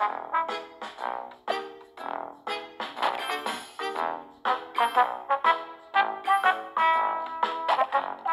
Thank you.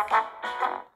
パパパパ。